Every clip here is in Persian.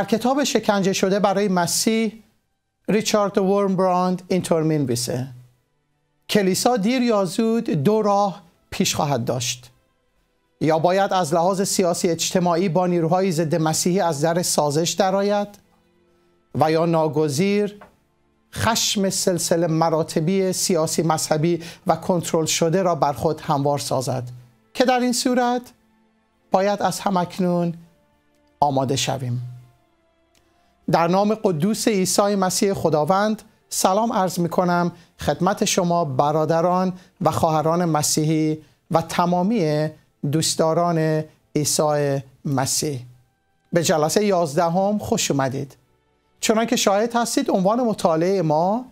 در کتاب شکنجه شده برای مسیح ریچارد ورمبراند اینطور می‌نویسه کلیسا دیر یا زود دو راه پیش خواهد داشت. یا باید از لحاظ سیاسی اجتماعی با نیروهای ضد مسیحی از در سازش درآید و یا ناگزیر خشم سلسله مراتبی سیاسی مذهبی و کنترل شده را بر خود هموار سازد. که در این صورت باید از همکنون آماده شویم. در نام قدوس عیسی مسیح خداوند سلام عرض می کنم خدمت شما برادران و خواهران مسیحی و تمامی دوستداران عیسی مسیح. به جلسه یازدهم خوش اومدید. چنان که شاهد هستید عنوان مطالعه ما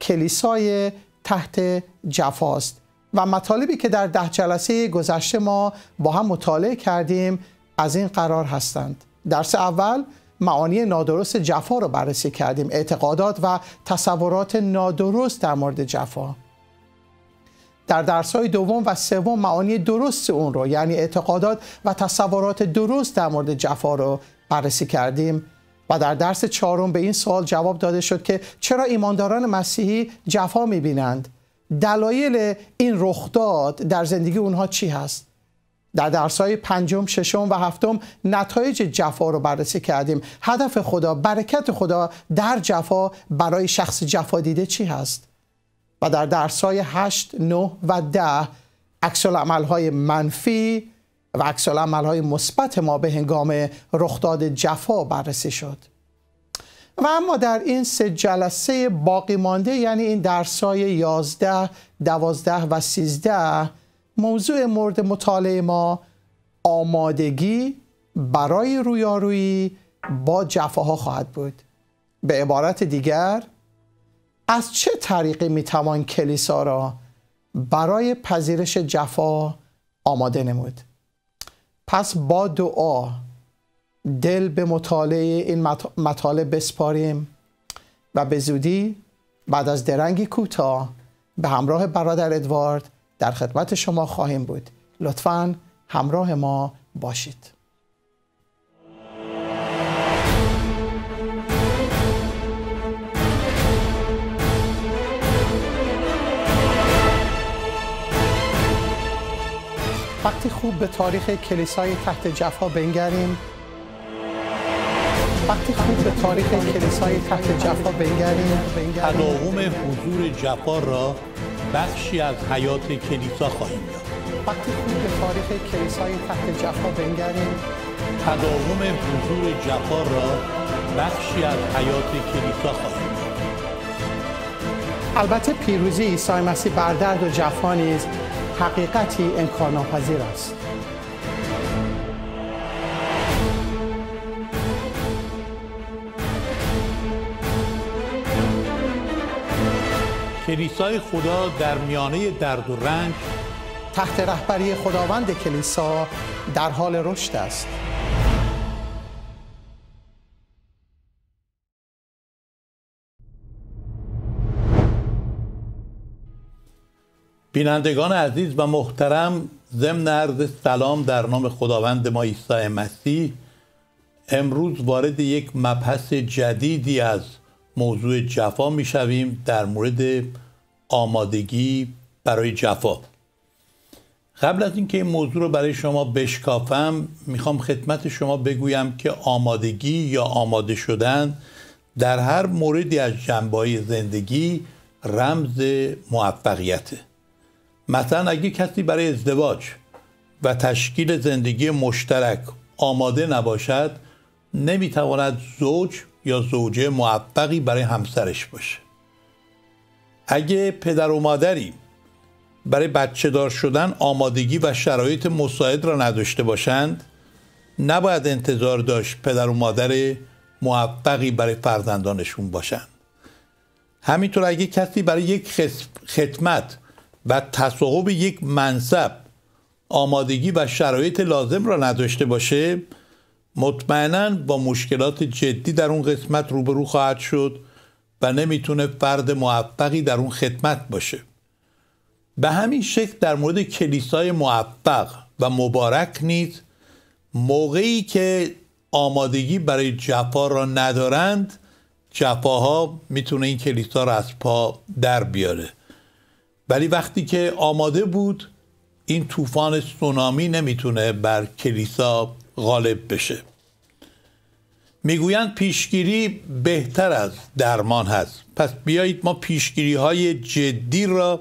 کلیسای تحت جفاست و مطالبی که در ده جلسه گذشته ما با هم مطالعه کردیم از این قرار هستند. درس اول معانی نادرست جفا رو بررسی کردیم. اعتقادات و تصورات نادرست در مورد جفا. در درس های دوم و سوم معانی درست اون رو یعنی اعتقادات و تصورات درست در مورد جفا رو بررسی کردیم. و در درس چهارم به این سوال جواب داده شد که چرا ایمانداران مسیحی جفا می‌بینند؟ دلایل این رخداد در زندگی اونها چی هست؟ در درس های پنجم، ششم و هفتم نتایج جفا رو بررسی کردیم. هدف خدا، برکت خدا در جفا برای شخص جفا دیده چی هست؟ و در درس های هشت، نه و ده عکس های منفی و عکس های مثبت ما به هنگام رخداد جفا بررسی شد. و اما در این سه جلسه باقی مانده یعنی این درس های یازده، دوازده و سیزده موضوع مورد مطالعه ما آمادگی برای رویارویی با جفاها خواهد بود. به عبارت دیگر از چه طریقی می‌توان کلیسا را برای پذیرش جفا آماده نمود؟ پس با دعا دل به مطالعه این مطالب بسپاریم و به زودی بعد از درنگی کوتاه به همراه برادر ادوارد در خدمت شما خواهیم بود. لطفا همراه ما باشید. وقتی خوب به تاریخ کلیسای تحت جفا بنگریم وقتی خوب به تاریخ کلیسای تحت جفا بنگریم تداوم حضور جفا را بخشی از حیات کلیسا خواهیم یافت. وقتی خوب به تاریخ کلیسای تحت جفا بنگریم تداوم حضور جفا را بخشی از حیات کلیسا خواهیم یافت. البته پیروزی عیسی مسیح بر درد و جفا نیز حقیقتی انکارناپذیر است. کلیسای خدا در میانه درد و رنج تحت رهبری خداوند کلیسا در حال رشد است. بینندگان عزیز و محترم ضمن عرض سلام در نام خداوند ما عیسی مسیح امروز وارد یک مبحث جدیدی از موضوع جفا می‌شویم در مورد آمادگی برای جفا. قبل از اینکه این موضوع رو برای شما بشکافم می‌خوام خدمت شما بگویم که آمادگی یا آماده شدن در هر موردی از جنبه زندگی رمز موفقیته. مثلا اگه کسی برای ازدواج و تشکیل زندگی مشترک آماده نباشد نمی‌تواند زوج یا زوجه موفقی برای همسرش باشه. اگه پدر و مادری برای بچه دار شدن آمادگی و شرایط مساعد را نداشته باشند نباید انتظار داشت پدر و مادر موفقی برای فرزندانشون باشند. همینطور اگه کسی برای یک خدمت و تصاحب یک منصب آمادگی و شرایط لازم را نداشته باشه مطمئنا با مشکلات جدی در اون قسمت روبرو خواهد شد. و نمی‌تونه فرد موفقی در اون خدمت باشه. به همین شکل در مورد کلیسای موفق و مبارک نیز موقعی که آمادگی برای جفا را ندارند جفاها می‌تونه این کلیسا را از پا در بیاره. ولی وقتی که آماده بود این طوفان سونامی نمی‌تونه بر کلیسا غالب بشه. می‌گویند پیشگیری بهتر از درمان هست. پس بیایید ما پیشگیری های جدی را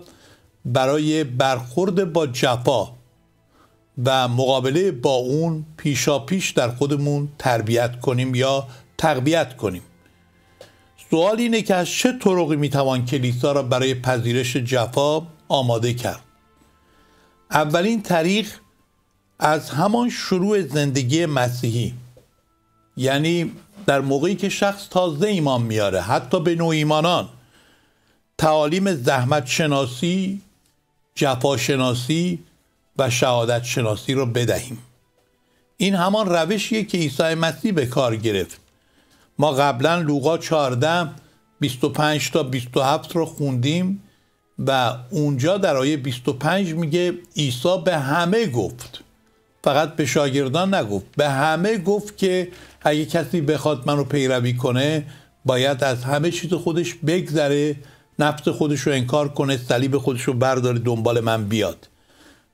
برای برخورد با جفا و مقابله با اون پیشا پیش در خودمون تربیت کنیم یا تقویت کنیم. سوال اینه که از چه طرقی می‌توان کلیسا را برای پذیرش جفا آماده کرد؟ اولین طریق از همان شروع زندگی مسیحی. یعنی در موقعی که شخص تازه ایمان میاره حتی به نوع ایمانان. تعالیم زحمت شناسی جفا شناسی و شهادت شناسی رو بدهیم. این همان روشیه که عیسی مسیح به کار گرفت. ما قبلا لوقا 14 25 تا 27 رو خوندیم و اونجا در آیه 25 میگه عیسی به همه گفت. فقط به شاگردان نگفت. به همه گفت که اگه کسی بخواد منو پیروی کنه باید از همه چیز خودش بگذره نفس خودش رو انکار کنه صلیب خودش رو برداره دنبال من بیاد.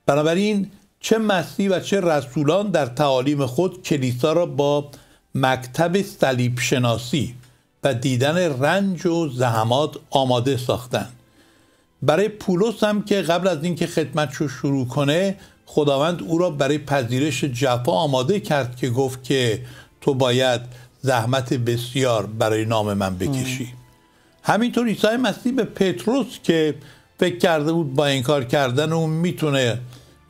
بنابراین چه مسیح و چه رسولان در تعالیم خود کلیسا را با مکتب صلیب شناسی و دیدن رنج و زحمات آماده ساختند برای پولس هم که قبل از اینکه خدمتش رو شروع کنه خداوند او را برای پذیرش جفا آماده کرد که گفت که تو باید زحمت بسیار برای نام من بکشی. همینطور عیسی مسیح به پتروس که فکر کرده بود با این کار کردن اون می‌تونه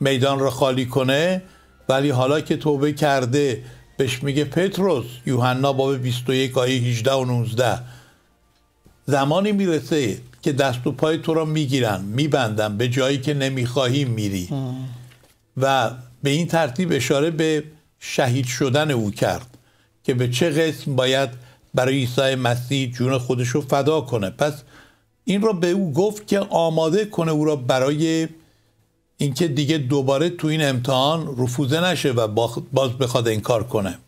میدان را خالی کنه ولی حالا که توبه کرده بهش میگه پتروس یوحنا باب 21 آیه 18 و 19 زمانی می‌رسه که دست و پای تو را می‌گیرن میبندن به جایی که نمی‌خواهی میری. و به این ترتیب اشاره به شهید شدن او کرد که به چه قسم باید برای عیسی مسیح جون خودش رو فدا کنه. پس این را به او گفت که آماده کنه او را برای اینکه دیگه دوباره تو این امتحان رفوزه نشه و باز بخواد انکار کنه.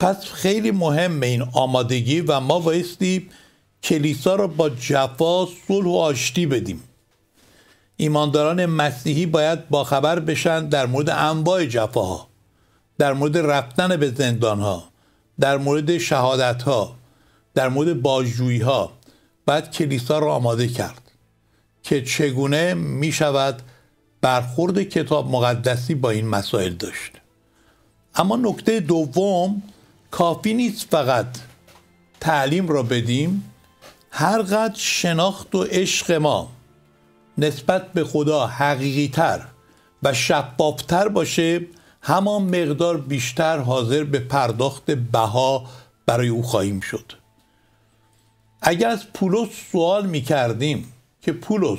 پس خیلی مهمه این آمادگی و ما بایستی کلیسا را با جفا صلح و آشتی بدیم. ایمانداران مسیحی باید باخبر بشن در مورد انواع جفاها در مورد رفتن به زندانها در مورد شهادت ها در مورد باججویی ها باید کلیسا را آماده کرد که چگونه می شود برخورد کتاب مقدسی با این مسائل داشت. اما نکته دوم کافی نیست فقط تعلیم را بدیم هر قدر شناخت و عشق ما نسبت به خدا حقیقیتر و شفافتر باشه همان مقدار بیشتر حاضر به پرداخت بها برای او خواهیم شد. اگر از پولس سوال می کردیم که پولس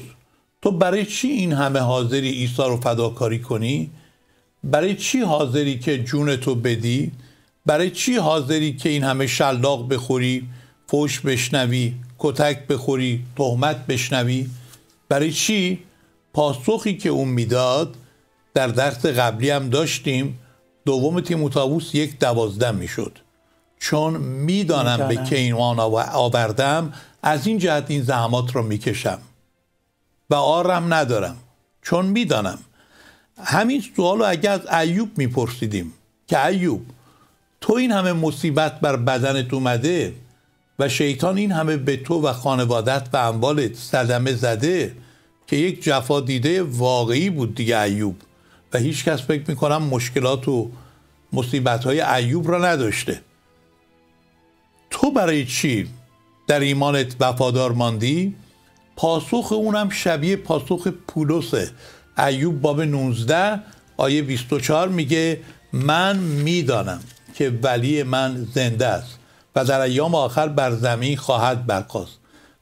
تو برای چی این همه حاضری عیسی رو فداکاری کنی؟ برای چی حاضری که جون تو بدی؟ برای چی حاضری که این همه شلاق بخوری فوش بشنوی کتک بخوری تهمت بشنوی؟ برای چی؟ پاسخی که اون می‌داد در درس قبلی هم داشتیم دوم تیموتائوس یک دوازده می‌شد. چون می‌دانم به که ایمان آوردم از این جهت این زحمات رو می‌کشم. و آرم ندارم. چون می‌دانم. همین سوال رو اگر از ایوب میپرسیدیم که ایوب تو این همه مصیبت بر بدنت اومده و شیطان این همه به تو و خانوادت و اموالت صدمه زده که یک جفا دیده واقعی بود دیگه ایوب. و هیچ کس فکر می‌کنم مشکلات و مصیبت های ایوب را نداشته. تو برای چی در ایمانت وفادار ماندی؟ پاسخ اونم شبیه پاسخ پولسه ایوب باب 19 آیه 24 میگه من می‌دانم که ولی من زنده است. و در ایام آخر بر زمین خواهد برخاست.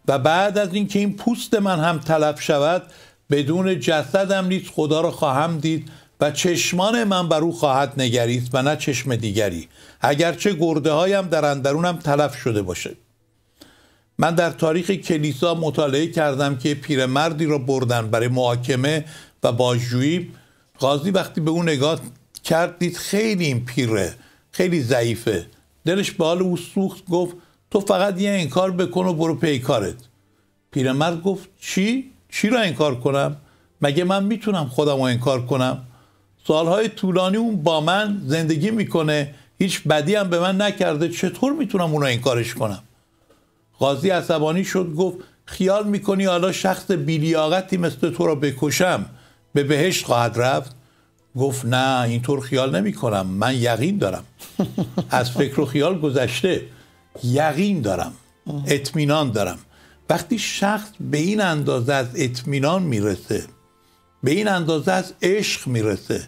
و بعد از اینکه این پوست من هم تلف شود بدون جسدم نیز خدا را خواهم دید و چشمان من بر او خواهد نگریست و نه چشم دیگری. اگرچه گرده هایم در اندرونم تلف شده باشد. من در تاریخ کلیسا مطالعه کردم که پیرمردی را بردن برای محاکمه و باججویی قاضی وقتی به اون نگاه کرد دید خیلی این پیره خیلی ضعیفه. دلش به حال او سوخت گفت تو فقط یه انکار بکن و برو پیکارت پیرمرد گفت چی؟ چی را انکار کنم؟ مگه من می‌تونم خودم رو انکار کنم؟ سالهای طولانی اون با من زندگی می‌کنه هیچ بدی هم به من نکرده چطور می‌تونم اونو انکارش کنم؟ قاضی عصبانی شد گفت خیال می‌کنی حالا شخص بیلیاقتی مثل تو را بکشم به بهشت خواهد رفت گفت نه اینطور خیال نمی کنم من یقین دارم. از فکر و خیال گذشته یقین دارم اطمینان دارم. وقتی شخص به این اندازه از اطمینان می‌رسه به این اندازه از عشق می‌رسه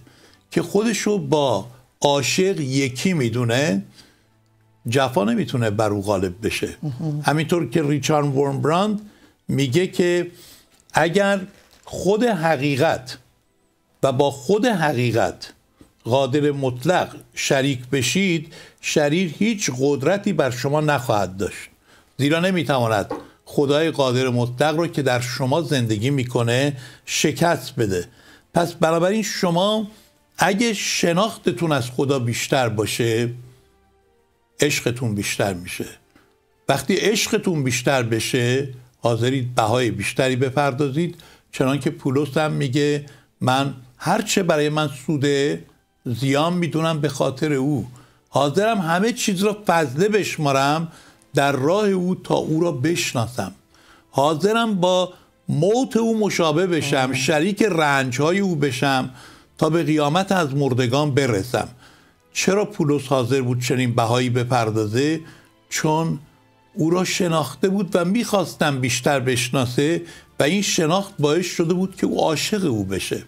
که خودشو با عاشق یکی می‌دونه جفا نمی‌تونه بر او غالب بشه. همینطور که ریچارد ورمبراند میگه که اگر خود حقیقت و با خود حقیقت قادر مطلق شریک بشید شریر هیچ قدرتی بر شما نخواهد داشت. زیرا نمی‌تواند خدای قادر مطلق رو که در شما زندگی می‌کنه شکست بده. پس بنابراین شما اگه شناختتون از خدا بیشتر باشه عشقتون بیشتر میشه. وقتی عشقتون بیشتر بشه حاضرید بهای بیشتری بپردازید. چنان که پولس هم میگه من هرچه برای من سوده زیان می‌دونم به خاطر او. حاضرم همه چیز را فضله بشمارم در راه او تا او را بشناسم. حاضرم با موت او مشابه بشم شریک رنج های او بشم تا به قیامت از مردگان برسم. چرا پولس حاضر بود چنین بهایی بپردازه؟ چون او را شناخته بود و می‌خواستم بیشتر بشناسه و این شناخت باعث شده بود که او عاشق او بشه.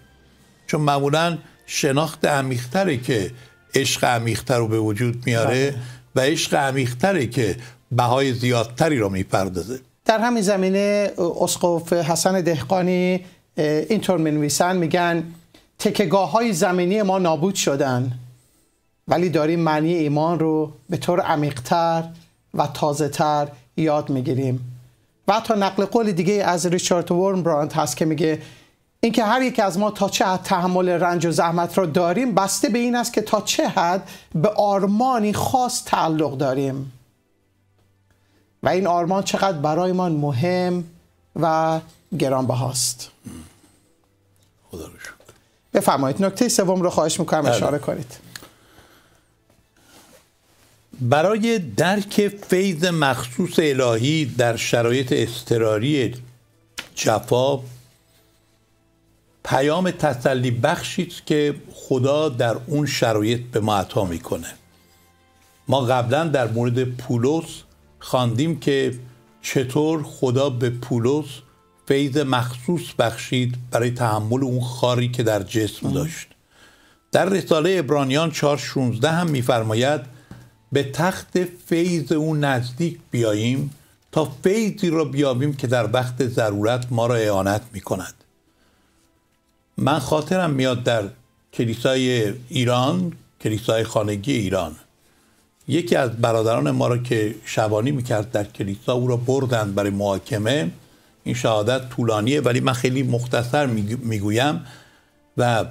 چون معمولا شناخت عمیقتره که عشق عمیقتر رو به وجود میاره. و عشق عمیقتره که بهای زیادتری رو می‌پردازه در همین زمینه اسقف حسن دهقانی اینطور منویسن میگن تکگاه های زمینی ما نابود شدن ولی داریم معنی ایمان رو به طور عمیقتر و تازه تر یاد می‌گیریم و حتی نقل قول دیگه از ریچارد ورن براند هست که میگه اینکه هر یک از ما تا چه حد تحمل رنج و زحمت را داریم بسته به این است که تا چه حد به آرمانی خاص تعلق داریم. و این آرمان چقدر برایمان مهم و گرانبهاست. خدا رو بفرمایید نکته سوم رو خواهش می‌کنم بله. اشاره کنید. برای درک فیض مخصوص الهی در شرایط استراری جفا پیام تسلی بخشی که خدا در اون شرایط به ما عطا می‌کنه. ما قبلا در مورد پولس خواندیم که چطور خدا به پولس فیض مخصوص بخشید برای تحمل اون خاری که در جسم داشت. در رساله ابرانیان 4:16 هم میفرماید به تخت فیض او نزدیک بیاییم تا فیضی را بیابیم که در وقت ضرورت ما را اعانت می کند من خاطرم میاد در کلیسای ایران کلیسای خانگی ایران. یکی از برادران ما را که شبانی می‌کرد در کلیسا او را بردند برای محاکمه. این شهادت طولانیه ولی من خیلی مختصر می‌گویم و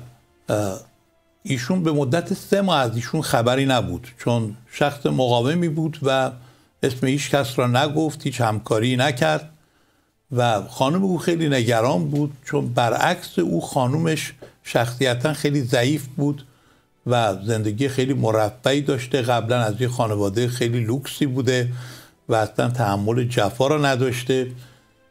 ایشون به مدت سه ماه از ایشون خبری نبود چون شخص مقاومی بود و اسم هیچ کس را نگفت هیچ همکاری نکرد. و خانم او خیلی نگران بود چون برعکس او خانومش شخصیتا خیلی ضعیف بود و زندگی خیلی مرفعی داشته. قبلا از یه خانواده خیلی لوکسی بوده و اصلا تحمل جفا را نداشته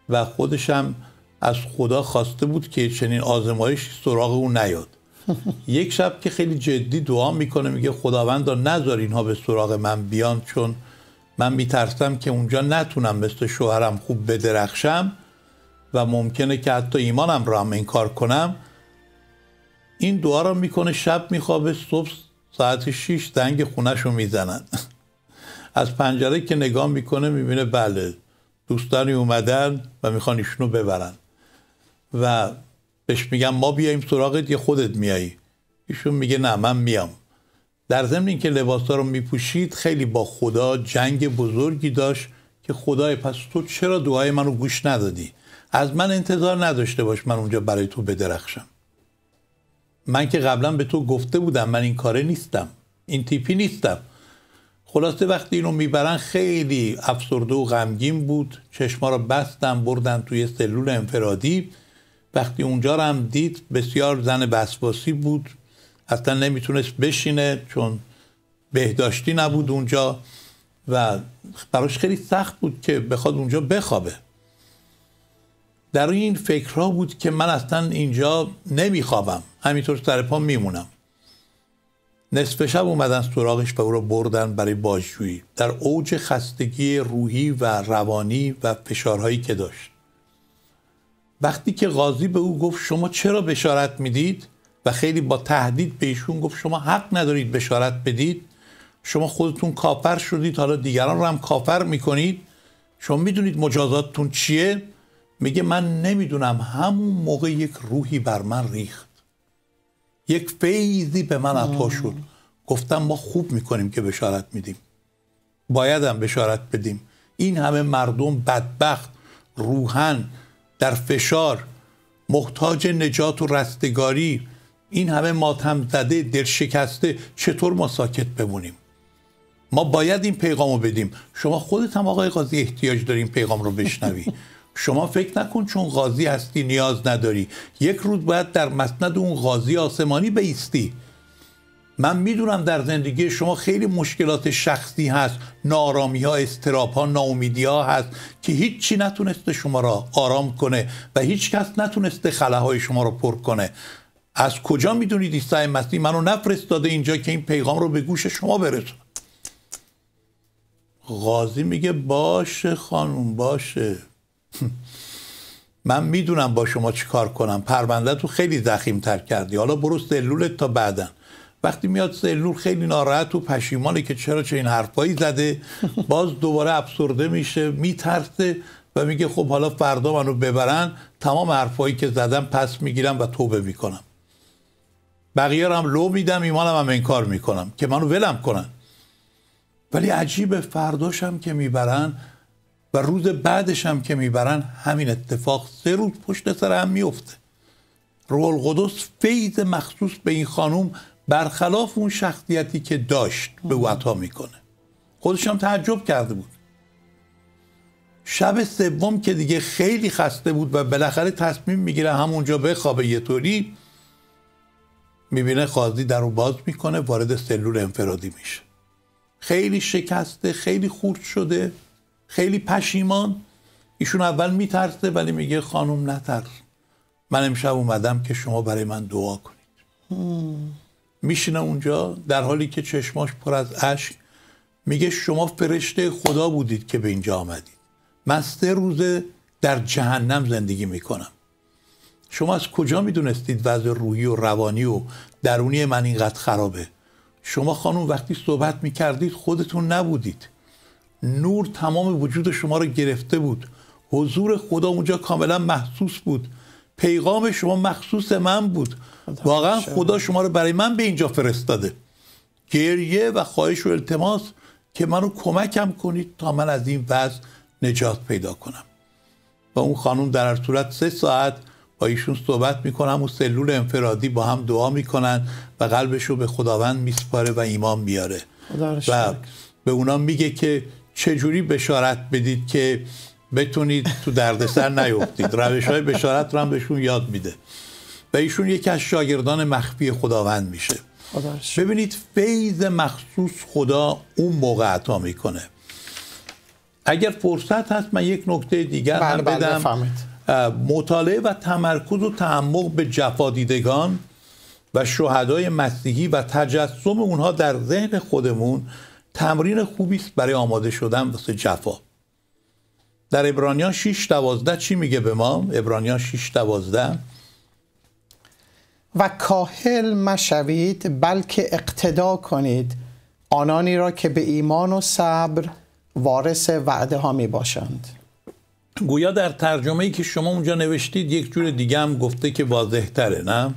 و خودش هم از خدا خواسته بود که چنین آزمایش سراغ او نیاد. یک شب که خیلی جدی دعا می‌کنه میگه خداوندا نذار اینها به سراغ من بیان چون من میترسم که اونجا نتونم مثل شوهرم خوب بدرخشم و ممکنه که حتی ایمانم را هم انکار کنم. این دعا رو می‌کنه شب میخوابه صبح ساعت 6 زنگ خونش رو می‌زنن. از پنجره که نگاه می‌کنه می‌بینه بله دوستانی اومدن و می‌خوان ایشونو ببرن. و بهش میگم ما بیایم سراغت یا خودت میایی ایشون میگه نه من میام در ضمن اینکه لباسا رو میپوشید خیلی با خدا جنگ بزرگی داشت که خدای پس تو چرا دعای منو گوش ندادی؟ از من انتظار نداشته باش من اونجا برای تو بدرخشم. من که قبلا به تو گفته بودم من این کاره نیستم این تیپی نیستم. خلاصه وقتی اینو می‌برن خیلی افسرده و غمگین بود. چشما رو بستن بردن توی سلول انفرادی. وقتی اونجا رو هم دید بسیار زن وسواسی بود. اصلا نمی‌تونست بشینه چون بهداشتی نبود اونجا و براش خیلی سخت بود که بخواد اونجا بخوابه. در این فکرها بود که من اصلا اینجا نمیخوابم. همینطور سر پا میمونم. نصف شب اومدن سراغش و او رو بردن برای بازجویی در اوج خستگی روحی و روانی و فشارهایی که داشت. وقتی که قاضی به او گفت شما چرا بشارت می‌دید؟ و خیلی با تهدید به ایشون گفت شما حق ندارید بشارت بدید. شما خودتون کافر شدید حالا دیگران رو هم کافر می‌کنید. شما می‌دونید مجازاتتون چیه؟ میگه من نمی‌دونم همون موقع یک روحی بر من ریخت. یک فیضی به من عطا شد. گفتم ما خوب می‌کنیم که بشارت میدیم. بایدم بشارت بدیم. این همه مردم بدبخت روحن در فشار محتاج نجات و رستگاری. این همه ماتم زده دل شکسته چطور ما ساکت بمونیم؟ ما باید این پیغام رو بدیم. شما خودت هم آقای قاضی احتیاج داریم پیغام رو بشنوی. شما فکر نکن چون قاضی هستی نیاز نداری. یک روز باید در مسند اون قاضی آسمانی بیستی. من می‌دونم در زندگی شما خیلی مشکلات شخصی هست. نارامی ها استراب ها ناامیدی ها هست که هیچی نتونسته شما را آرام کنه و هیچ کس نتونسته خلاهای شما را پر کنه. از کجا می‌دونید عیسی مسیح منو نفرستاده اینجا که این پیغام رو به گوش شما برسونه. قاضی میگه باشه خانم باشه. من می‌دونم با شما چی کار کنم. پرونده تو خیلی زخیم تر کردی. حالا برو سلولت تا بعدن. وقتی میاد سلول خیلی ناراحت و پشیمانه که چرا چه این حرفایی زده باز دوباره افسرده میشه میترسه و میگه خب حالا فردا منو ببرن. تمام حرفایی که زدم پس می‌گیرم و توبه می‌کنم. بقیه هم لو میدم ایمانم هم انکار می‌کنم که منو ولم کنن. ولی عجیب فرداشم که می‌برن و روز بعدش هم که می‌برن همین اتفاق سه روز پشت سر هم میفته روح القدس فیض مخصوص به این خانوم برخلاف اون شخصیتی که داشت به او می‌کنه. خودش هم تعجب کرده بود. شب سوم که دیگه خیلی خسته بود و بالاخره تصمیم می‌گیره همونجا بخوابه یه طوری می‌بینه قاضی در رو باز می‌کنه وارد سلول انفرادی میشه. خیلی شکسته خیلی خورد شده خیلی پشیمان. ایشون اول میترسه ولی میگه خانم نترس. من امشب اومدم که شما برای من دعا کنید. میشینه اونجا در حالی که چشماش پر از اشک. میگه شما فرشته خدا بودید که به اینجا آمدید. من سه روزه در جهنم زندگی می‌کنم. شما از کجا می‌دونستید وضع روحی و روانی و درونی من اینقدر خرابه؟ شما خانم وقتی صحبت می‌کردید خودتون نبودید. نور تمام وجود شما رو گرفته بود. حضور خدا اونجا کاملا محسوس بود. پیغام شما مخصوص من بود. واقعا خدا شما رو برای من به اینجا فرستاده. گریه و خواهش و التماس که منو کمکم کنید تا من از این وضع نجات پیدا کنم. و اون خانم در هر صورت سه ساعت با ایشون صحبت می‌کنم و سلول انفرادی با هم دعا می‌کنن و قلبش رو به خداوند میسپاره و ایمان میاره و به اونا میگه که چجوری بشارت بدید که بتونید تو دردسر نیفتید. روش های بشارت رو هم بهشون یاد میده. و ایشون یکی از شاگردان مخفی خداوند میشه. ببینید فیض مخصوص خدا اون موقع عطا می‌کنه. اگر فرصت هست من یک نکته دیگر هم بله، بله، بدم مطالعه و تمرکز و تعمق به جفادیدگان و شهدای مسیحی و تجسم اونها در ذهن خودمون تمرین خوبی است برای آماده شدن واسه جفا. در ابرانیان 6 دوازده چی میگه به ما؟ ابرانیان 6 دوازده. و کاهل مشوید بلکه اقتدا کنید آنانی را که به ایمان و صبر وارث وعده ها می باشند گویا در ترجمه ای که شما اونجا نوشتید یک جور دیگه هم گفته که واضح تره نه؟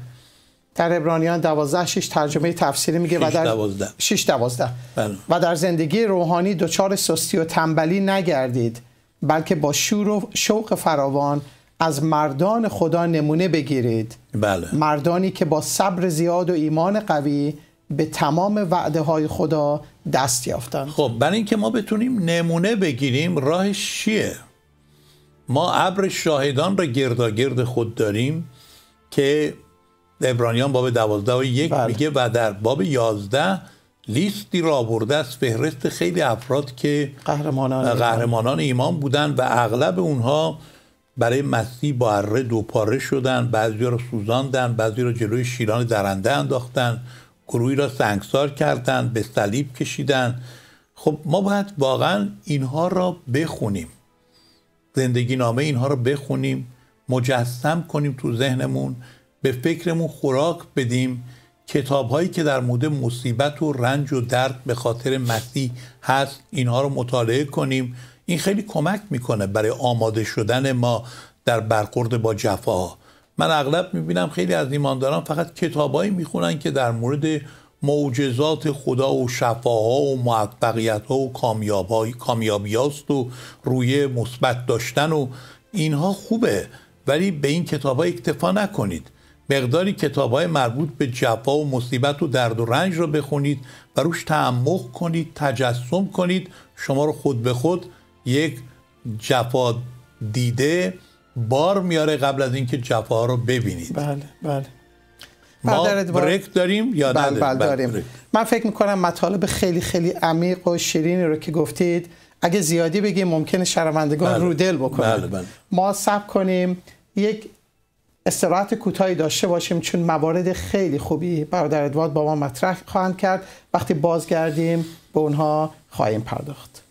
در ابرانیان 12 شش ترجمه تفسیری میگه و در 12 6 12 بله. و در زندگی روحانی دچار سستی و تنبلی نگردید بلکه با شور و شوق فراوان از مردان خدا نمونه بگیرید بله. مردانی که با صبر زیاد و ایمان قوی به تمام وعده های خدا دست یافتند خب برای اینکه ما بتونیم نمونه بگیریم راهش چیه ما ابر شاهدان را گرداگرد خود داریم که ابرانیان باب دوازده و یک بله. میگه و در باب یازده لیستی را آورده از فهرست خیلی افراد که قهرمانان قهرمانان ایمان بودن و اغلب اونها برای مسیح با اره دوپاره شدن بعضی رو سوزاندن بعضی رو جلوی شیران درنده انداختن گروهی را سنگسار کردن به صلیب کشیدن خب ما باید واقعا اینها را بخونیم. زندگی نامه اینها را بخونیم مجسم کنیم تو ذهنمون به فکرمون خوراک بدیم. کتاب هایی که در مورد مصیبت و رنج و درد به خاطر مسیح هست اینها رو مطالعه کنیم. این خیلی کمک می‌کنه برای آماده شدن ما در برخورد با جفاها. من اغلب می‌بینم خیلی از ایمانداران فقط کتابایی می‌خونن که در مورد معجزات خدا و شفاها و موفقیت ها و کامیابی و روی مثبت داشتن و اینها خوبه. ولی به این کتاب ها اکتفا نکنید. مقداری کتاب های مربوط به جفا و مصیبت و درد و رنج رو بخونید و روش تعمق کنید تجسم کنید. شما رو خود به خود یک جفا دیده بار میاره قبل از اینکه جفا رو ببینید. بله بله. ما برادر ادوارد- بریک داریم یا بله نداریم بله داریم بریک. من فکر می‌کنم مطالب خیلی خیلی عمیق و شیرینی رو که گفتید اگه زیادی بگیم ممکنه شنوندگان بله. رودل بکنن بله، بله. ما سب کنیم یک استراحت کوتاهی داشته باشیم چون موارد خیلی خوبی برادر ادوارد با ما مطرح خواهند کرد وقتی بازگردیم به اونها خواهیم پرداخت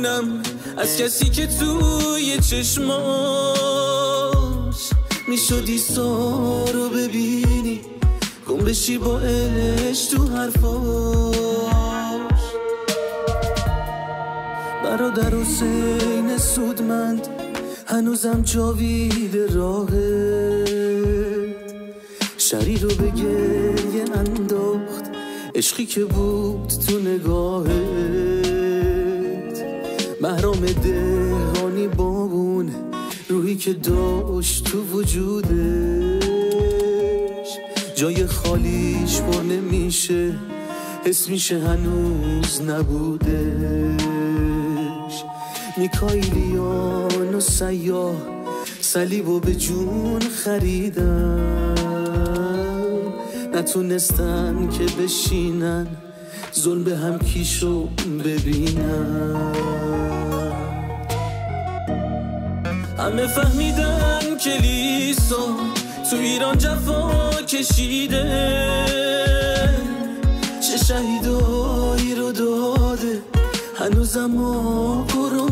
بخونم از کسی که توی چشماش می‌شدی رو ببینی. گم بشی با عشق تو حرفاش. برادر حسین سودمند هنوزم جاوید راهت. شری رو به گریه انداخت عشقی که بود تو نگاهت. محرام دهانی بابون روحی که داشت تو وجودش. جای خالیش پر نمیشه حس میشه هنوز نبودش. میکایلیان و سیاه صلیب و به جون خریدن. نتونستن که بشینن. ظلم به هم کیشو ببینن همه فهمیدن کلیسا تو ایران جفا کشیده. چه شهیدایی رو داده؟ هنوزم آقا رو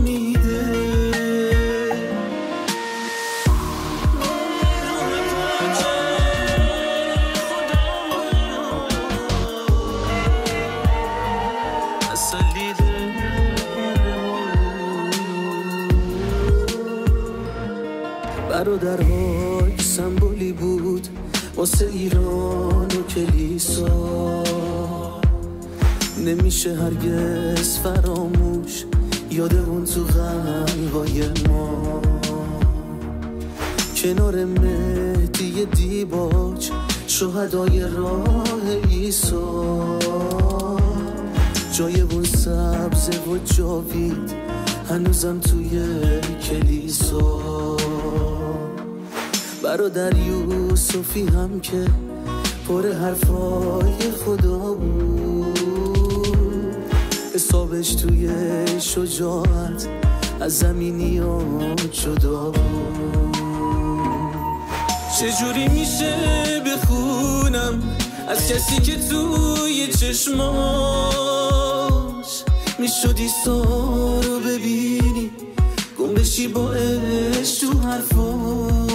واسه ایران و کلیسا. نمیشه هرگز فراموش یاد اون تو قلبای ما. کنار مهدی دیباج شهدای راه ایسا جای اون سبز و جاوید هنوزم توی کلیسا. برادر یوسفی هم که پر حرفای خدا بود. حسابش توی شجاعت از زمینی ها جدا بود. چجوری میشه بخونم از کسی که توی چشماش می‌شدی سا رو ببینی؟ گم بشی با عشق تو حرفاش.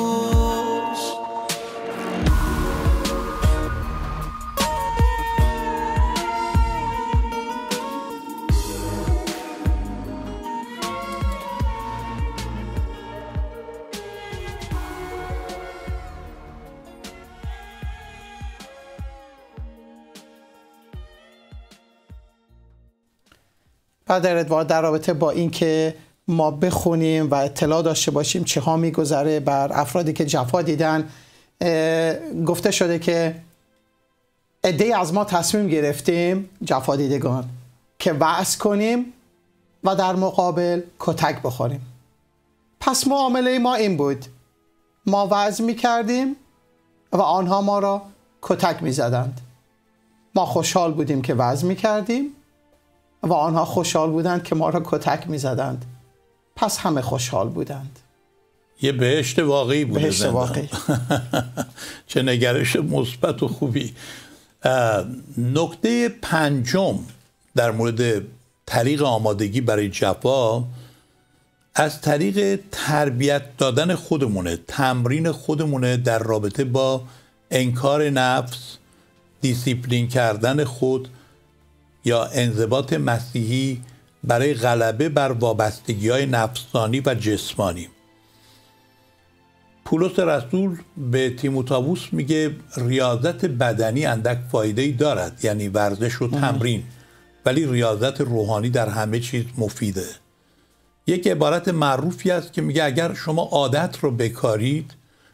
برادر ادوارد در رابطه با اینکه ما بخونیم و اطلاع داشته باشیم چه ها میگذره بر افرادی که جفا دیدن گفته شده که عده از ما تصمیم گرفتیم جفا دیدگان که وعظ کنیم و در مقابل کتک بخوریم. پس معامله ما این بود. ما وعظ می کردیم و آنها ما را کتک می زدند ما خوشحال بودیم که وعظ می کردیم و آنها خوشحال بودند که ما را کتک می زدند پس همه خوشحال بودند. یه بهشت واقعی بود بهشت واقعی. چه نگرش مثبت و خوبی. نکته پنجم در مورد طریق آمادگی برای جفا از طریق تربیت دادن خودمونه تمرین خودمونه در رابطه با انکار نفس دیسیپلین کردن خود یا انضباط مسیحی برای غلبه بر وابستگی های نفسانی و جسمانی. پولس رسول به تیموتاووس میگه ریاضت بدنی اندک فایده ای دارد یعنی ورزش و تمرین ولی ریاضت روحانی در همه چیز مفیده. یک عبارت معروفی است که میگه اگر شما عادت رو بکارید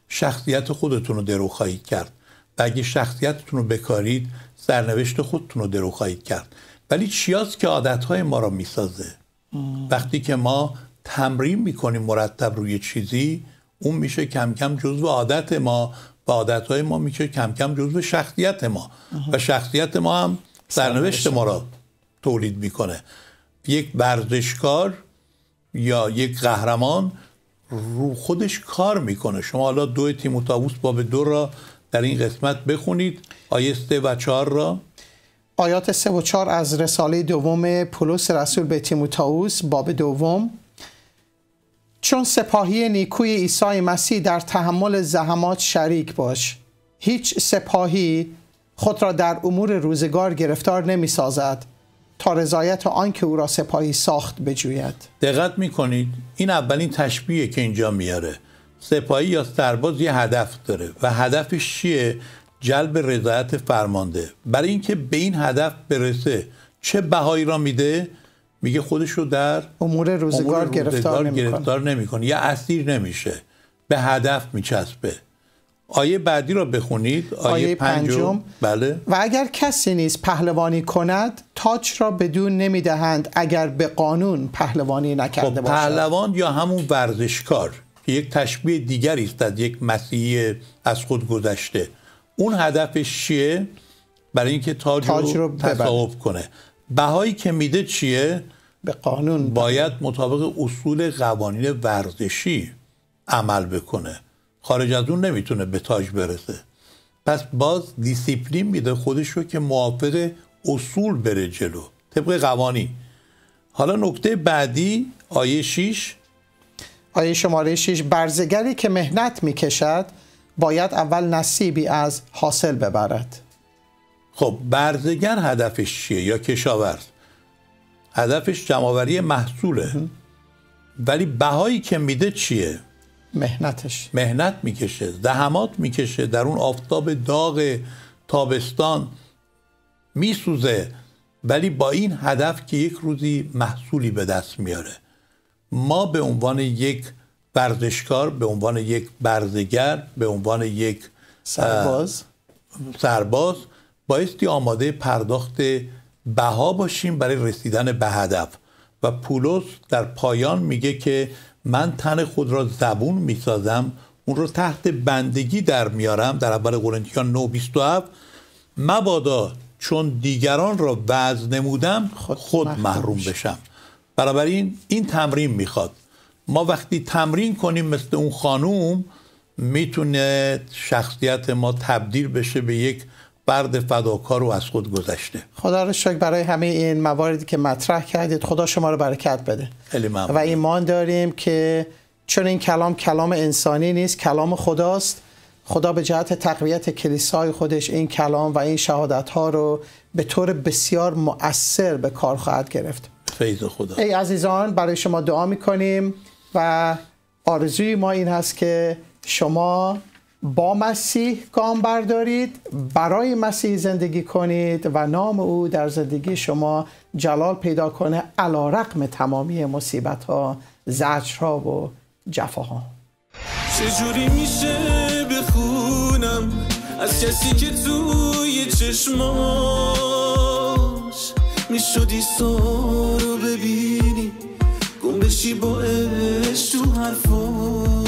شخصیت خودتون رو درو خواهید کرد. و اگه شخصیتتون رو بکارید سرنوشت خودتون رو درو خواهید کرد. ولی چیاست که عادتهای ما رو می‌سازه؟ وقتی که ما تمرین می‌کنیم مرتب روی چیزی اون میشه کم کم جزو عادت ما و عادتهای ما میشه کم کم جزو شخصیت ما. و شخصیت ما هم سرنوشت ما را تولید می‌کنه. یک ورزشکار یا یک قهرمان رو خودش کار می‌کنه. شما حالا دو تیموتائوس باب دو را در این قسمت بخونید آیه سه و چهار را. آیات سه و چهار از رساله دوم پولس رسول به تیموتائوس باب دوم. چون سپاهی نیکوی عیسی مسیح در تحمل زحمات شریک باش هیچ سپاهی خود را در امور روزگار گرفتار نمی سازد تا رضایت آنکه او را سپاهی ساخت بجوید. دقت می‌کنید این اولین تشبیه که اینجا میاره. سپاهی یا سرباز یه هدف داره و هدفش چیه؟ جلب رضایت فرمانده. برای اینکه به این هدف برسه چه بهایی را میده؟ میگه خودش رو در امور روزگار, امور گرفتار, گرفتار نمی‌کنه. یا اسیر نمیشه. به هدف میچسبه. آیه بعدی را بخونید. آیه, آیه پنجم. بله. و اگر کسی نیست پهلوانی کند تاج را بدون نمی‌دهند اگر به قانون پهلوانی نکرده خب باشد. پهلوان یا همون ورزشکار. که یک تشبیه دیگری است از یک مسیحی از خود گذشته. اون هدفش چیه؟ برای اینکه تاج, تاج رو, تصاحب کنه. بهایی که میده چیه؟ به قانون. باید مطابق اصول قوانین ورزشی عمل بکنه. خارج از اون نمی‌تونه به تاج برسه. پس باز دیسیپلین میده خودش رو که موافق اصول بره جلو. طبق قوانین. حالا نکته بعدی آیه 6 آیه شماره 6 برزگری که مهنت می‌کشد باید اول نصیبی از حاصل ببرد؟ خب برزگر هدفش چیه یا کشاورز؟ هدفش جمعآوری محصوله. ولی بهایی که میده چیه؟ مهنتش. مهنت می‌کشه زحمات می‌کشه در اون آفتاب داغ تابستان میسوزه. ولی با این هدف که یک روزی محصولی به دست میاره. ما به عنوان یک ورزشکار به عنوان یک برزگر به عنوان یک سرباز. سرباز بایستی آماده پرداخت بها باشیم برای رسیدن به هدف. و پولس در پایان میگه که من تن خود را زبون می‌سازم اون رو تحت بندگی در میارم. در اول قرنتیان 927 مبادا چون دیگران را وضع نمودم خود, خود محروم بشم. بنابراین این تمرین می‌خواد. ما وقتی تمرین کنیم مثل اون خانوم می‌تونه شخصیت ما تبدیل بشه به یک برد فداکار و از خود گذشته. خدا رو شکر برای همه این مواردی که مطرح کردید خدا شما رو برکت بده. و ایمان داریم که چون این کلام کلام انسانی نیست کلام خداست. خدا به جهت تقویت کلیسای خودش این کلام و این شهادت ها رو به طور بسیار مؤثر به کار خواهد گرفت. فیض خدا. ای عزیزان برای شما دعا می‌کنیم و آرزوی ما این هست که شما با مسیح گام بردارید برای مسیح زندگی کنید و نام او در زندگی شما جلال پیدا کنه علا رقم تمامی مصیبت ها زجرها و جفاها. چجوری میشه بخونم؟ از کسی که توی چشماش می‌شدی رو ببینی. گم بشی با تو حرفاش